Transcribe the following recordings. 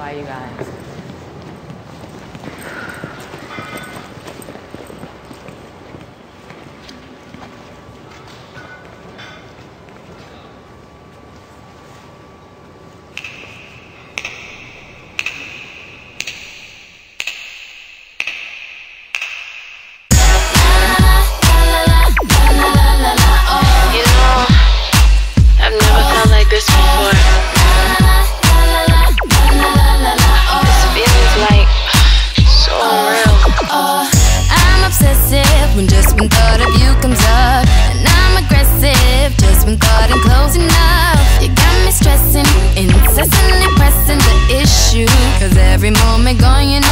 Bye, you guys. me going, you know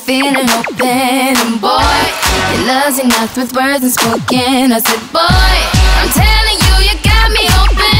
feeling open. And boy, your love's enough with words unspoken I said, boy, I'm telling you, you got me open.